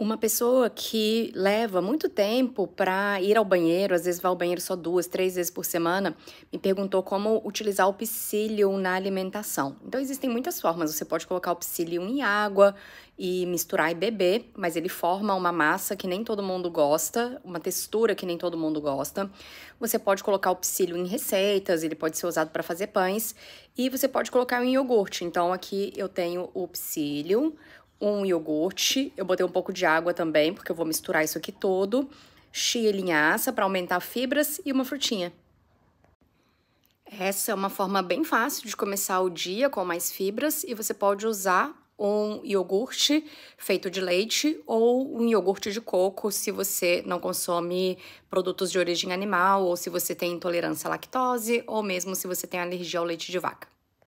Uma pessoa que leva muito tempo para ir ao banheiro, às vezes vai ao banheiro só duas, três vezes por semana, me perguntou como utilizar o psyllium na alimentação. Então existem muitas formas. Você pode colocar o psyllium em água e misturar e beber, mas ele forma uma massa que nem todo mundo gosta, uma textura que nem todo mundo gosta. Você pode colocar o psyllium em receitas, ele pode ser usado para fazer pães e você pode colocar em iogurte. Então aqui eu tenho o psyllium, um iogurte, eu botei um pouco de água também, porque eu vou misturar isso aqui todo, chia linhaça para aumentar fibras e uma frutinha. Essa é uma forma bem fácil de começar o dia com mais fibras e você pode usar um iogurte feito de leite ou um iogurte de coco se você não consome produtos de origem animal ou se você tem intolerância à lactose ou mesmo se você tem alergia ao leite de vaca.